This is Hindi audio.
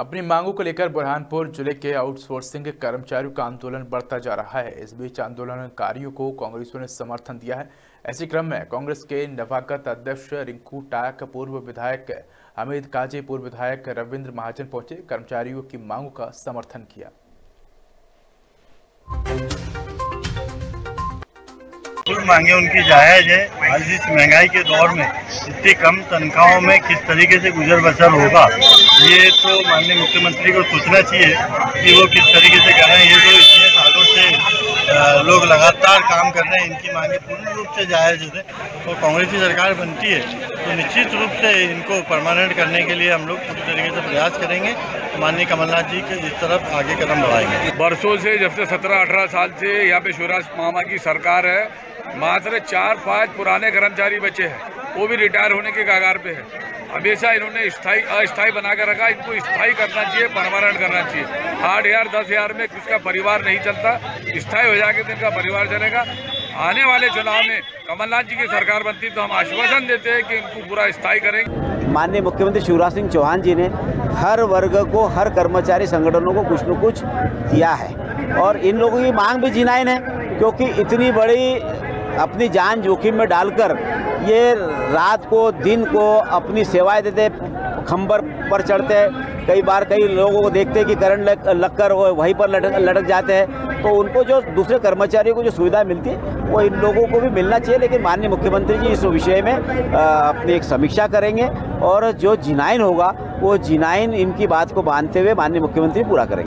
अपनी मांगों को लेकर बुरहानपुर ज़िले के आउटसोर्सिंग कर्मचारियों का आंदोलन बढ़ता जा रहा है। इस बीच आंदोलनकारियों को कांग्रेसियों ने समर्थन दिया है। ऐसे क्रम में कांग्रेस के नवागत अध्यक्ष रिंकू टाक, पूर्व विधायक अमित काजी, पूर्व विधायक रविंद्र महाजन पहुँचे। कर्मचारियों की मांगों का समर्थन किया। मांगे उनकी जायज़ है। आज इस महँगाई के दौर में इतनी कम तनख्वाहों में किस तरीके से गुजर बसर होगा? ये तो माननीय मुख्यमंत्री को सोचना चाहिए कि वो किस तरीके से कर रहे हैं। ये जो इतने सालों से लोग लगातार काम कर रहे हैं। इनकी मांगे पूर्ण रूप से जायज़ है। तो कांग्रेस की सरकार बनती है तो निश्चित रूप से इनको परमानेंट करने के लिए हम लोग पूरी तरीके से प्रयास करेंगे। माननीय कमलनाथ जी के इस तरफ़ आगे कदम बढ़ाएँगे। बरसों से, जब से सत्रह अठारह साल से यहाँ पे शिवराज मामा की सरकार है, मात्र चार पाँच पुराने कर्मचारी बचे हैं। वो भी रिटायर होने के कागार पे है। हमेशा इन्होंने स्थायी अस्थायी बना कर रखा, इनको स्थायी करना चाहिए परमानेंट करना चाहिए। आठ हज़ार, दस हज़ार में किसका परिवार नहीं चलता, स्थायी हो जाके तो इनका परिवार चलेगा। आने वाले चुनाव में कमलनाथ जी की सरकार बनती तो हम आश्वासन देते हैं कि इनको पूरा स्थायी करेंगे। माननीय मुख्यमंत्री शिवराज सिंह चौहान जी ने हर वर्ग को, हर कर्मचारी संगठनों को कुछ न कुछ दिया है। और इन लोगों की मांग भी जिनाइन है, क्योंकि इतनी बड़ी अपनी जान जोखिम में डालकर ये रात को दिन को अपनी सेवाएँ देते खम्बर पर चढ़ते। हैं कई बार कई लोगों को देखते हैं कि करंट लग, लग कर वहीं पर लटक लटक जाते हैं। तो उनको जो दूसरे कर्मचारियों को जो सुविधा मिलती है वो इन लोगों को भी मिलना चाहिए। लेकिन माननीय मुख्यमंत्री जी इस विषय में अपनी एक समीक्षा करेंगे और जो जिनाइन होगा वो जिनाइन इनकी बात को मानते हुए माननीय मुख्यमंत्री पूरा करेंगे।